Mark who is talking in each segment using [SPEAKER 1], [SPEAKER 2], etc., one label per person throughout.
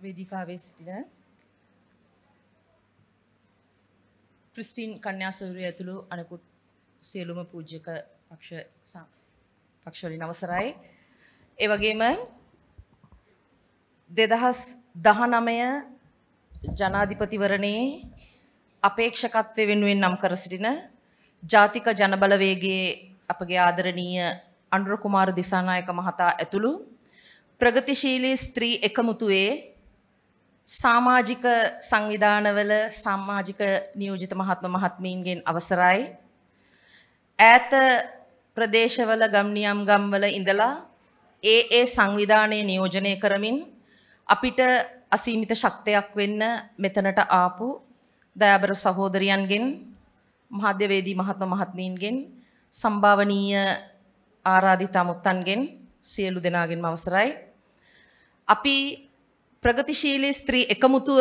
[SPEAKER 1] වේදිකාවේ සිටින ක්‍රිස්ටින් කන්‍යාසූරිය ඇතුළු අනෙකුත් සියලුම පූජ්‍යක පක්ෂ සා- පක්ෂවලින් අවසරයි. ඒ වගේම දෙදහස් දහනමය ජනාධිපතිවරණයේ අපේක්ෂකත්වය වෙනුවෙන් නම් කර සිටින ජාතික ජනබලවේගේ අපගේ ආදරණීය අනුර කුමාර දිසානායක මහතා ඇතුළු ප්‍රගතිශීලී ස්ත්‍රී එකමුතුවේ සාමාජික සංවිධානවල සාමාජික නියෝජිත මහත්ම මහත්මීන්ගෙන් අවසරයි. ඈත ප්‍රදේශවල ගම්නියම් ගම්වල ඉඳලා ඒ ඒ සංවිධානය නියෝජනය කරමින් අපිට අසීමිත ශක්තියක් වෙන්න මෙතනට ආපු දයාබර සහෝදරයන්ගෙන් මහාධ්‍යවේදී මහත්ම මහත්මීන්ගෙන් සම්භාවනීය ආරාධිත අමුත්තන්ගෙන් සියලු දෙනාගෙන්ම අවසරයි. අපි ප්‍රගතිශීලී ස්ත්‍රී එකමුතුව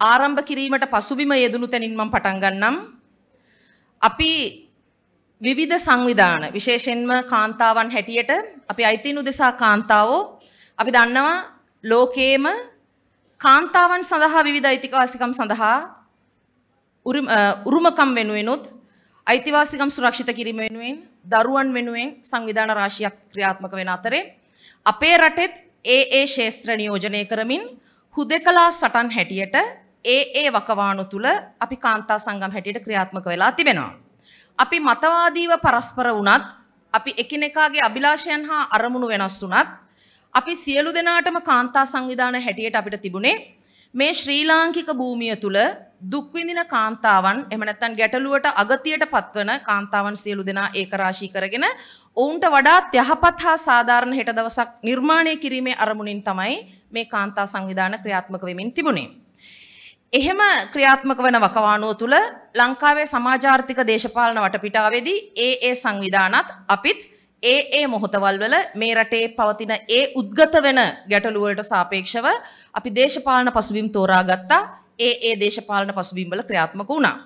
[SPEAKER 1] ආරම්භ කිරීමට පසුබිම යෙදුණු තැනින් මම පටන් ගන්නම්. අපි විවිධ සංවිධාන විශේෂයෙන්ම කාන්තාවන් හැටියට අපි අයිතින් උදෙසා කාන්තාවෝ අපි දන්නවා ලෝකේම කාන්තාවන් සඳහා විවිධ අයිතිවාසිකම් සඳහා උරුම අ, උරුමකම් වෙනුවෙනුත් අයිතිවාසිකම් සුරක්ෂිත කිරීම වෙනුවෙන් දරුවන් වෙනුවෙන් සංවිධාන රාශියක් ක්‍රියාත්මක වෙන අතරේ අපේ රටෙත් ඒ ඒ ශේත්‍ර නියෝජනය කරමින් හුදෙකලා සටන් හැටියට ඒ ඒ වකවානු තුල අපි කාන්තා සංගම් හැටියට ක්‍රියාත්මක වෙලා තිබෙනවා. අපි මතවාදීව පරස්පර වුණත් අපි එකිනෙකාගේ අභිලාෂයන් හා අරමුණු වෙනස් වුණත් අපි සියලු දෙනාටම කාන්තා සංවිධාන හැටියට අපිට තිබුණේ මේ ශ්‍රී ලාංකික භූමිය තුල දුක් විඳින කාන්තාවන් එහෙම නැත්නම් ගැටලුවට අගතියට පත්වන කාන්තාවන් සියලු දෙනා ඒක රාශී කරගෙන ඔවුන්ට වඩාත් යහපත් හා සාධාරණ හෙට දවසක් නිර්මාණය කිරීමේ අරමුණින් තමයි මේ කාන්තා සංවිධාන ක්‍රියාත්මක වෙමින් තිබුණේ. එහෙම ක්‍රියාත්මක වන වකවානුව තුළ ලංකාවේ සමාජාර්ථික දේශපාලන වටපිටාවේදී ඒ ඒ සංවිධානත් අපිත් ඒ ඒ මොහොතවල් වල මේ රටේ පවතින ඒ උද්ගත වෙන ගැටලු වලට සාපේක්ෂව අපි දේශපාලන පසුබිම් තෝරාගත්තා ඒ ඒ දේශපාලන පසුබිම් වල ක්‍රියාත්මක වුණා.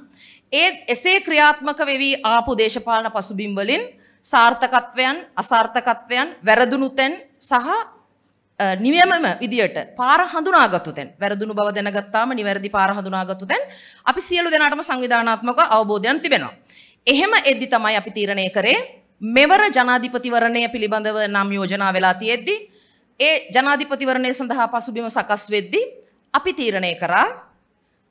[SPEAKER 1] ඒ එසේ ක්‍රියාත්මක වෙවි ආපු දේශපාලන පසුබිම් වලින් සාර්ථකත්වයන් අසාර්ථකත්වයන් වැරදුණු තැන් සහ අ, නියමම විදියට පාර හඳුනාගත්තු තැන් වැරදුණු බව දැනගත්තාම නිවැරදි පාර හඳුනාගත්තු තැන් අපි සියලු දෙනාටම සංවිධානාත්මක අවබෝධයන් තිබෙනවා. එහෙම එද්දි තමයි අපි තීරණය කරේ මෙවර ජනාධිපතිවරණය පිළිබඳව නම් යෝජනා වෙලා තියෙද්දි ඒ ජනාධිපතිවරණය සඳහා පසුබිම සකස් වෙද්දි අපි තීරණය කරා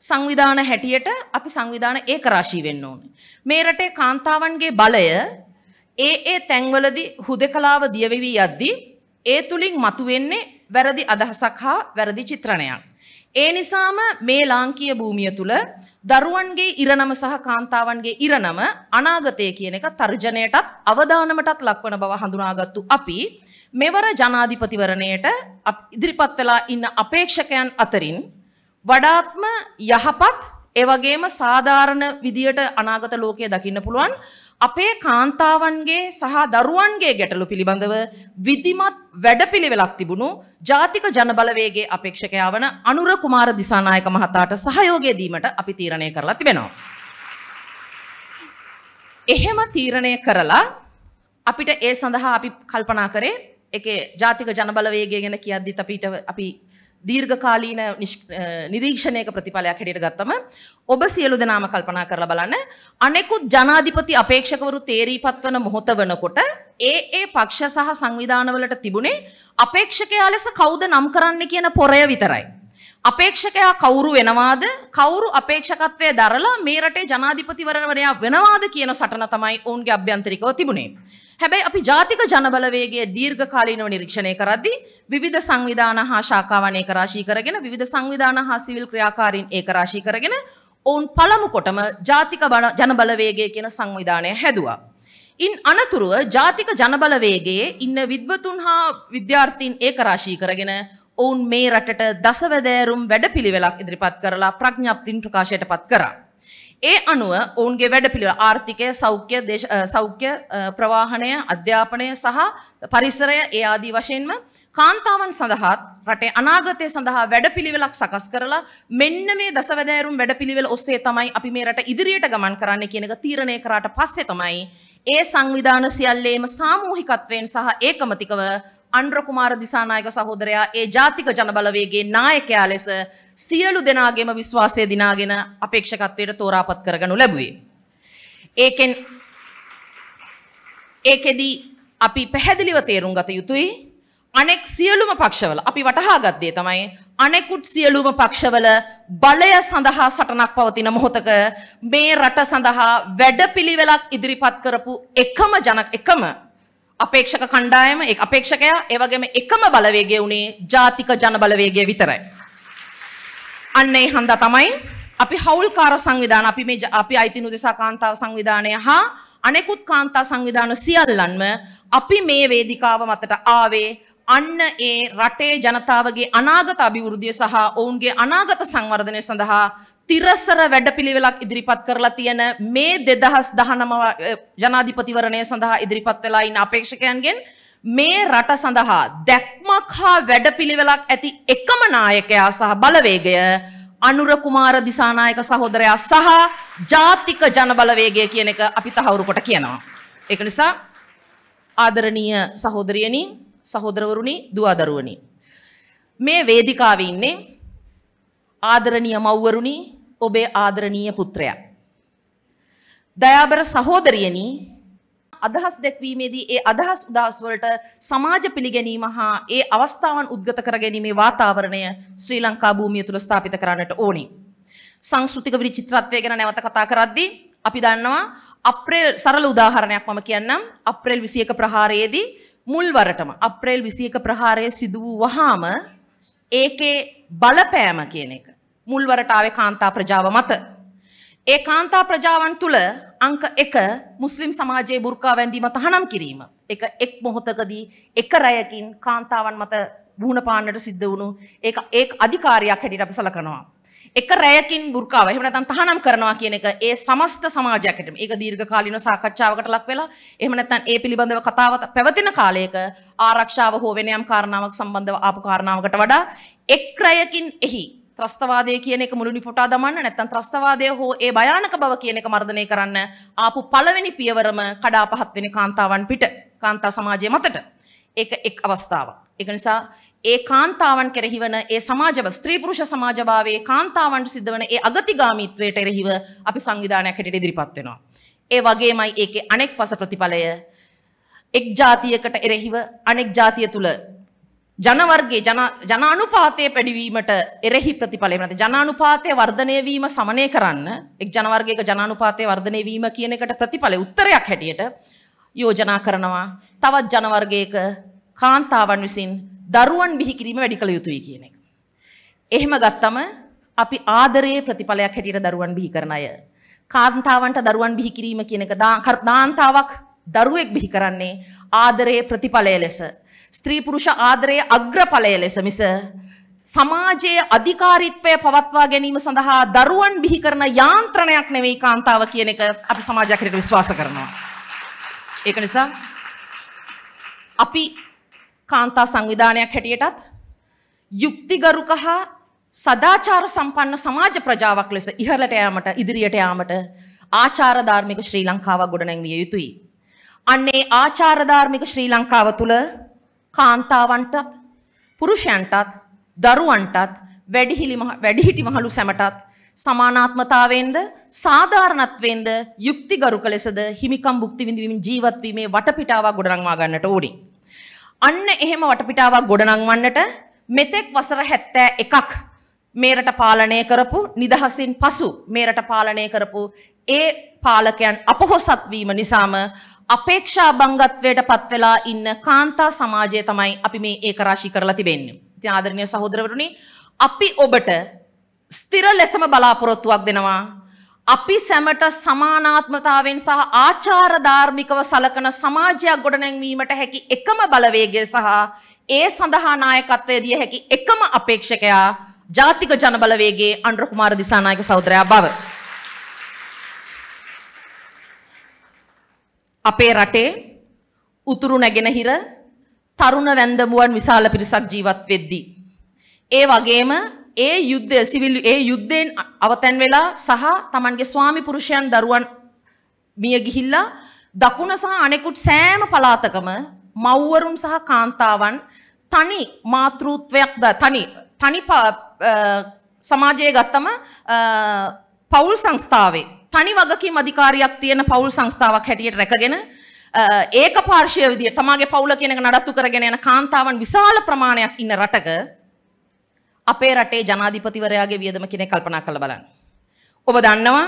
[SPEAKER 1] සංවිධාන හැටියට අපි සංවිධාන ඒකරාශී වෙන්න ඕනේ. මේ රටේ කාන්තාවන්ගේ බලය ඒ ඒ තැන්වලදී හුදකලාව දියවෙවි යද්දී ඒ තුලින් මතුවෙන්නේ වැරදි අදහසක් හා වැරදි චිත්‍රණයක්. ඒ නිසාම මේ ලාංකීය භූමිය තුල දරුවන්ගේ ඉරණම සහ කාන්තාවන්ගේ ඉරණම අනාගතය කියන එක තර්ජනයටත් අවදානමටත් ලක්වන බව හඳුනාගත්තු අපි මෙවර ජනාධිපතිවරණයට අප- ඉදිරිපත් වෙලා ඉන්න අපේක්ෂකයන් අතරින් වඩාත්ම යහපත් එවගේම සාධාරණ විදියට අනාගත ලෝකය දකින්න පුළුවන් අපේ කාන්තාවන්ගේ සහ දරුවන්ගේ ගැටලු පිළිබඳව විධිමත් වැඩපිළිවෙලක් තිබුණු ජාතික ජනබලවේගේ අපේක්ෂකයා වන අනුර කුමාර දිසානායක මහතාට සහයෝගය දීමට අපි තීරණය කරලා තිබෙනවා. එහෙම තීරණය කරලා අපිට ඒ සඳහා අපි කල්පනා කරේ එකේ ජාතික ජනබලවේගය ගැන කියද්දිත් අපිට අපි දීර්ඝකාලීන නිෂ්- අ, නිරීක්ෂණයක ප්‍රතිඵලයක් හැටියට ගත්තම ඔබ සියලු දෙනාම කල්පනා කරලා බලන්න අනෙකුත් ජනාධිපති අපේක්ෂකවරු තේරීපත් වන මොහොත වනකොට ඒ ඒ පක්ෂ සහ සංවිධානවලට තිබුණේ අපේක්ෂකයා ලෙස කවුද නම් කරන්න කියන පොරය විතරයි. අපේක්ෂකයා කවුරු වෙනවාද කවුරු අපේක්ෂකත්වය දරලා මේ රටේ ජනාධිපතිවරණවරයා වෙනවාද කියන සටන තමයි ඔවුන්ගේ අභ්‍යන්තරිකව තිබුණේ. හැබැයි අපි ජාතික ජනබලවේගයේ දීර්ඝකාලීනව නිරීක්ෂණය කරද්දී විවිධ සංවිධාන හා ශාඛාවන් ඒක රාශී කරගෙන විවිධ සංවිධාන හා සිවිල් ක්‍රියාකාරීන් ඒක රාශී කරගෙන ඔවුන් පළමු කොටම ජාතික බල- ජනබලවේගය කියන සංවිධානය හැදුවා. ඉන් අනතුරුව ජාතික ජනබලවේගයේ ඉන්න විද්වතුන් හා විද්‍යාර්ථීන් ඒක රාශී කරගෙන ඔවුන් මේ රටට දසවැදෑරුම් වැඩපිළිවෙලක් ඉදිරිපත් කරලා ප්‍රඥප්තින් ප්‍රකාශයට පත් කරා. ඒ අනුව ඔවුන්ගේ වැඩපිළිවෙල ආර්ථිකය සෞඛ්‍ය දේශ අ, සෞඛ්‍ය අ, ප්‍රවාහනය අධ්‍යාපනය සහ පරිසරය ඒ ආදී වශයෙන්ම කාන්තාවන් සඳහාත් රටේ අනාගතය සඳහා වැඩපිළිවෙලක් සකස් කරලා මෙන්න මේ දසවැදෑරුම් වැඩපිළිවෙල ඔස්සේ තමයි අපි මේ රට ඉදිරියට ගමන් කරන්න කියන එක තීරණය කරාට පස්සේ තමයි ඒ සංවිධාන සියල්ලේම සාමූහිකත්වයෙන් සහ ඒකමතිකව අන්ඩ්‍ර කුමාර දිසානායක සහෝදරයා ඒ ජාතික ජනබලවේගේ නායකයා ලෙස සියලු දෙනාගේම විශ්වාසය දිනාගෙන අපේක්ෂකත්වයට තෝරාපත් කරගනු ලැබුවේ. ඒකෙන් ඒකෙදී අපි පැහැදිලිව තේරුම් ගත යුතුයි අනෙක් සියලුම පක්ෂවල අපි වටහා ගත්තේ තමයි අනෙකුත් සියලුම පක්ෂවල බලය සඳහා සටනක් පවතින මොහොතක මේ රට සඳහා වැඩපිළිවෙලක් ඉදිරිපත් කරපු එකම ජනක එකම අපේක්ෂක කණ්ඩායම ඒ අපේක්ෂකයා ඒ වගේම එකම බලවේගය උනේ ජාතික ජන බලවේගය විතරයි. අන්න ඒ හන්දා තමයි අපි හවුල්කාර සංවිධාන අපි මේ අපි අයිතිනු දෙසා කාන්තාව සංවිධානය හා අනෙකුත් කාන්තා සංවිධාන සියල්ලන්ම අපි මේ වේදිකාව මතට ආවේ අන්න ඒ රටේ ජනතාවගේ අනාගත අභිවෘද්ධිය සහ ඔවුන්ගේ අනාගත සංවර්ධනය සඳහා තිරසර වැඩපිළිවෙලක් ඉදිරිපත් කරලා තියෙන මේ දෙදහස් දහනම ජනාධිපතිවරණය සඳහා ඉදිරිපත් වෙලා ඉන්න අපේක්ෂකයන්ගෙන් මේ රට සඳහා දැක්මක් හා වැඩපිළිවෙලක් ඇති එකම නායකයා සහ බලවේගය අනුර කුමාර දිසානායක සහෝදරයා සහ ජාතික ජන බලවේගය කියන එක අපි තහවුරු කොට කියනවා. ඒක නිසා ආදරණීය සහෝදරියනි සහෝදරවරුනි දුවදරුවනි මේ වේදිකාවේ ඉන්නේ ආදරණීය මව්වරුනි ඔබේ ආදරණීය පුත්‍රයා. දයාබර සහෝදරියනි අදහස් දැක්වීමේදී ඒ අදහස් උදහස් වලට සමාජ පිළිගැනීම හා ඒ අවස්ථාවන් උද්ගත කර ගැනීමේ වාතාවරණය ශ්‍රී ලංකා භූමිය තුළ ස්ථාපිත කරන්නට ඕනේ. සංස්කෘතික විචිත්‍රත්වය ගැන නැවත කතා කරද්දී අපි දන්නවා අප්‍රේල් සරල උදාහරණයක් මම කියන්නම් අප්‍රේල් 21 ප්‍රහාරයේදී මුල්වරටම අප්‍රේල් 21 ප්‍රහාරය සිදු වූ වහාම ඒකේ බලපෑම කියන එක මුල්වරට ආවේ කාන්තා ප්‍රජාව මත. ඒ කාන්තා ප්‍රජාවන් තුළ අංක එක මුස්ලිම් සමාජයේ බුර්කා වැඳීම තහනම් කිරීම. එක එක් මොහොතකදී එක රැයකින් කාන්තාවන් මත බුහුණ පාන්නට සිද්ධ වුණු ඒක ඒක අධිකාරියක් හැටියට අපි සලකනවා. එක රැයකින් බුර්කාව එහෙම නැත්නම් තහනම් කරනවා කියන එක ඒ සමස්ත සමාජයකටම. ඒක දීර්ඝකාලීන සාකච්ඡාවකට ලක් වෙලා එහෙම නැත්නම් ඒ පිළිබඳව කතාව පැවතෙන කාලයක ආරක්ෂාව හෝ වෙන යම් කාරණාවක් සම්බන්ධව ආපු කාරණාවකට වඩා එක් රැයකින් එහි ත්‍රස්තවාදය කියන එක මුළුනි පොටා දමන්න නැත්නම් ත්‍රස්තවාදය හෝ ඒ භයානක බව කියන එක මර්ධනය කරන්න ආපු පළවෙනි පියවරම කඩා පහත් වෙන කාන්තාවන් පිට කාන්තා සමාජය මතට. ඒක එක් අවස්ථාවක්. ඒක නිසා ඒ කාන්තාවන් කෙරෙහි වන ඒ සමාජව ස්ත්‍රී පුරුෂ සමාජභාවයේ කාන්තාවන්ට සිද්ධ වන ඒ අගතිගාමීත්වයට එරෙහිව අපි සංවිධානයක් හැටියට ඉදිරිපත් වෙනවා. ඒ වගේමයි ඒකේ අනෙක් පස ප්‍රතිඵලය එක් ජාතියකට එරෙහිව අනෙක් ජාතිය තුල ජනවර්ගයේ ජන ජනානුපාතය පැඩිවීමට එරෙහි ප්‍රතිඵලය නැත්නම් ජනානුපාතය වර්ධනය වීම සමනය කරන්න එක් ජනවර්ගයක ජනානුපාතය වර්ධනය වීම කියන එකට ප්‍රතිඵලය උත්තරයක් හැටියට යෝජනා කරනවා තවත් ජනවර්ගයක කාන්තාවන් විසින් දරුවන් බිහි කිරීම වැඩි කළ යුතුයි කියන එක. එහෙම ගත්තම අපි ආදරයේ ප්‍රතිඵලයක් හැටියට දරුවන් බිහි කරන අය. කාන්තාවන්ට දරුවන් බිහි කිරීම කියන එක දාන්තාවක් දරුවෙක් බිහි කරන්නේ ආදරයේ ප්‍රතිඵලය ලෙස. ස්ත්‍රී පුරුෂ ආදරයේ අග්‍රඵලය ලෙස මිස සමාජයේ අධිකාරීත්වය පවත්වා ගැනීම සඳහා දරුවන් බිහි කරන යාන්ත්‍රණයක් නෙවෙයි කාන්තාව කියන එක අපි සමාජයක් හැටියට විශ්වාස කරනවා. ඒක නිසා අපි කාන්තා සංවිධානයක් හැටියටත් යුක්තිගරුක හා සදාචාර සම්පන්න සමාජ ප්‍රජාවක් ලෙස ඉහළට යාමට ඉදිරියට යාමට ආචාර ධාර්මික ශ්‍රී ලංකාවක් ගොඩනැන්විය යුතුයි. අන්නේ ආචාර ධාර්මික ශ්‍රී ලංකාව තුළ කාන්තාවන්ටත් පුරුෂයන්ටත් දරුවන්ටත් වැඩිහිටි මහලු සැමටත් සමානාත්මතාවෙන්ද සාධාරණත්වෙන්ද යුක්තිගරුක ලෙසද හිමිකම් භුක්ති විඳින්මින් ජීවත් වීමේ වටපිටාවක් ගොඩනංවා ගන්නට ඕනේ. අන්න එහෙම වටපිටාවක් ගොඩනංවන්නට මෙතෙක් වසර 71ක් මේ රට පාලනය කරපු නිදහසින් පසු මේ රට පාලනය කරපු ඒ පාලකයන් අපොහොසත් වීම නිසාම අපේක්ෂා බංගත්වයට පත් වෙලා ඉන්න කාන්තා සමාජය තමයි අපි මේ ඒක රාශී කරලා තිබෙන්නේ. ඉතින් ආදරණීය සහෝදරවරුනි අපි ඔබට ස්ථිර ලෙසම බලාපොරොත්තුවක් දෙනවා අපි සැමට සමානාත්මතාවෙන් සහ ආචාර ධාර්මිකව සලකන සමාජයක් ගොඩනැංවීමට හැකි එකම බලවේගය සහ ඒ සඳහා නායකත්වය දිය හැකි එකම අපේක්ෂකයා ජාතික ජනබලවේගේ අනුර කුමාර දිසානායක සහෝදරයා බව. අපේ රටේ උතුරු නැගෙනහිර තරුණ වැන්දමුවන් විශාල පිරිසක් ජීවත් වෙද්දී. ඒ වගේම ඒ යුද්ධය සිවිල් ඒ යුද්ධයෙන් අවතැන් වෙලා සහ තමන්ගේ ස්වාමි පුරුෂයන් දරුවන් මිය ගිහිල්ලා දකුණ සහ අනෙකුත් සෑම පළාතකම මව්වරුන් සහ කාන්තාවන් තනි මාතෘත්වයක්ද තනි තනි ප- අ, සමාජයේ ගත්තම අ, පවුල් සංස්ථාවේ තනි වගකීම් අධිකාරියක් තියෙන පවුල් සංස්ථාවක් හැටියට රැකගෙන අ, ඒක පාර්ශය විදියට තමාගේ පවුල කියන එක නඩත්තු කරගෙන යන කාන්තාවන් විශාල ප්‍රමාණයක් ඉන්න රටක අපේ රටේ ජනාධිපතිවරයාගේ වියදම කෙනෙක් කල්පනා කරලා බලන්න. ඔබ දන්නවා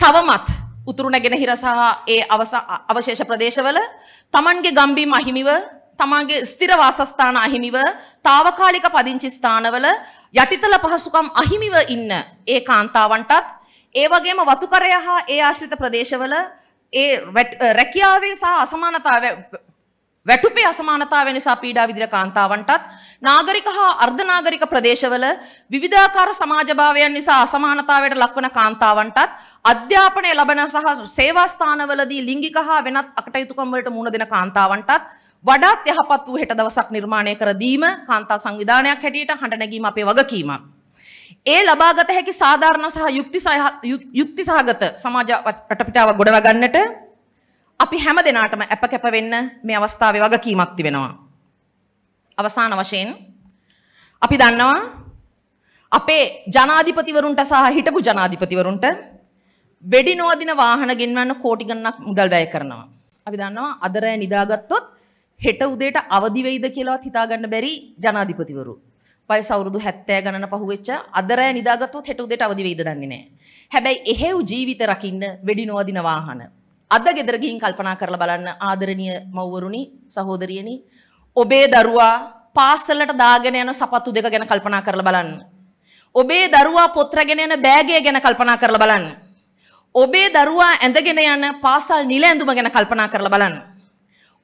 [SPEAKER 1] තවමත් උතුරු නැගෙනහිර සහ ඒ අවස- අවශේෂ ප්‍රදේශවල තමන්ගේ ගම්බිම් අහිමිව තමාගේ ස්ථිර වාසස්ථාන අහිමිව తాවකාලික පදිංචි ස්ථානවල යටිතල පහසුකම් අහිමිව ඉන්න ඒ කාන්තාවන්ටත් ඒ වගේම වතුකරය හා ඒ ආශ්‍රිත ප්‍රදේශවල ඒ වැට- රැකියාවේ සහ අසමානතාවය වැටුපේ අසමානතාව නිසා පීඩා විදින කාන්තාවන්ටත් නාගරික හා අර්ධනාගරික ප්‍රදේශවල විවිධාකාර සමාජභාවයන් නිසා අසමානතාවයට ලක්වන කාන්තාවන්ටත් අධ්‍යාපනය ලබන සහ සේවාස්ථානවලදී ලිංගික හා වෙනත් අකටයුතුකම් වලට මුහුණ දෙන කාන්තාවන්ටත් වඩාත් යහපත් වූ හෙට දවසක් නිර්මාණය කර දීම කාන්තා සංවිධානයක් හැටියට හඬ නැගීම අපේ වගකීමක්. ඒ ලබාගත හැකි සාධාරණ සහ යුක්ති සහ- යු- යුක්ති සහගත සමාජ රටපිටාව ගොඩවගන්නට අපි හැම දෙනාටම ඇප කැප වෙන්න මේ අවස්ථාවේ වගකීමක් තිබෙනවා. අවසාන වශයෙන් අපි දන්නවා අපේ ජනාධිපතිවරුන්ට සහ හිටපු ජනාධිපතිවරුන්ට වෙඩි නොවදින වාහන ගෙන්වන්න කෝටි ගණනක් මුදල් වැය කරනවා. අපි දන්නවා අද රෑ නිදාගත්තොත් හෙට උදේට අවදි වෙයිද කියලාවත් හිතාගන්න බැරි ජනාධිපතිවරු. වයස අවුරුදු 70 ගණන පහුවෙච්ච අද රෑ නිදාගත්තොත් හෙට උදේට අවදි වෙයිද දන්නේ නැහැ. හැබැයි එහෙව් ජීවිත රකින්න වෙඩි නොවදින වාහන. අද ගෙදර ගිහින් කල්පනා කරලා බලන්න ආදරණීය මව්වරුනි සහෝදරියනි ඔබේ දරුවා පාසලට දාගෙන යන සපත්තු දෙක ගැන කල්පනා කරලා බලන්න. ඔබේ දරුවා පොත් රැගෙන යන බෑගය ගැන කල්පනා කරලා බලන්න. ඔබේ දරුවා ඇඳගෙන යන පාසල් නිල ඇඳුම ගැන කල්පනා කරලා බලන්න.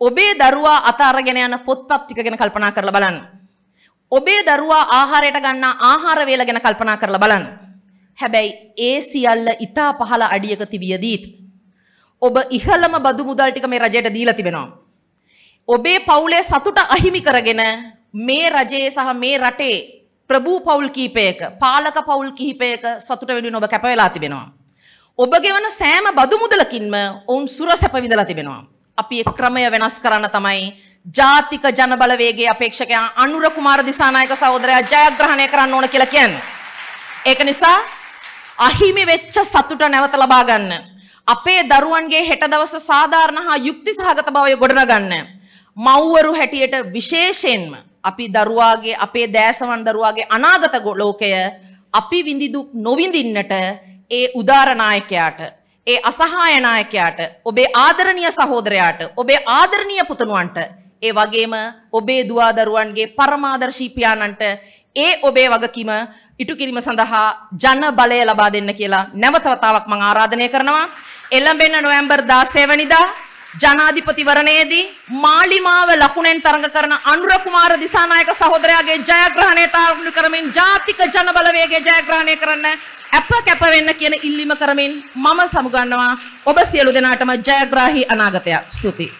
[SPEAKER 1] ඔබේ දරුවා අත අරගෙන යන පොත්පත් ටික ගැන කල්පනා කරලා බලන්න. ඔබේ දරුවා ආහාරයට ගන්නා ආහාර වේල ගැන කල්පනා කරලා බලන්න. හැබැයි ඒ සියල්ල ඊටා පහළ අඩියක තිබියදීත් ඔබ ඉහළම බදු මුදල් ටික මේ රජයට දීලා තිබෙනවා. ඔබේ පවුලේ සතුට අහිමි කරගෙන මේ රජයේ සහ මේ රටේ ප්‍රභූ පවුල් කීපයක පාලක පවුල් කිහිපයක සතුට වෙනුවෙන් ඔබ කැප වෙලා තිබෙනවා. ඔබ ගෙවන සෑම බදු මුදලකින්ම ඔවුන් සුරසැප විඳලා තිබෙනවා. අපි ඒ ක්‍රමය වෙනස් කරන්න තමයි ජාතික ජනබලවේගයේ අපේක්ෂකයා අනුර කුමාර දිසානායක සහෝදරයා ජයග්‍රහණය කරන්න ඕන කියලා කියන්නේ. ඒක නිසා අහිමි වෙච්ච සතුට නැවත ලබා ගන්න. අපේ දරුවන්ගේ හෙට දවස සාධාරණ හා යුක්ති සහගත බවය ගොඩනගන්න. මව්වරු හැටියට විශේෂයෙන්ම අපි දරුවාගේ අපේ දෑසවන් දරුවාගේ අනාගත ගො- ලෝකය අපි විඳිදුක් නොවිඳින්නට ඒ උදාරනායකයාට ඒ අසහාය නායකයාට ඔබේ ආදරණීය සහෝදරයාට ඔබේ ආදරණීය පුතණුවන්ට ඒ වගේම ඔබේ දුවා දරුවන්ගේ පරමාදර්ශී පියාණන්ට ඒ ඔබේ වගකීම ඉටු කිරීම සඳහා ජන බලය ලබා දෙන්න කියලා නැවත වතාවක් මම ආරාධනය කරනවා එළඹෙන නොවැම්බර් 16 වෙනිදා ජනාධිපතිවරණයේදී මාලිමාව ලකුණෙන් තරඟ කරන අනුර කුමාර දිසානායක සහෝදරයාගේ ජයග්‍රහණය තාවුණු කරමින් ජාතික ජනබලවේගයේ ජයග්‍රහණය කරන්න අප කැප වෙන්න කියන ඉල්ලීම කරමින් මම සමුගන්නවා. ඔබ සියලු දෙනාටම ජයග්‍රාහී අනාගතයක්. ස්තුතියි.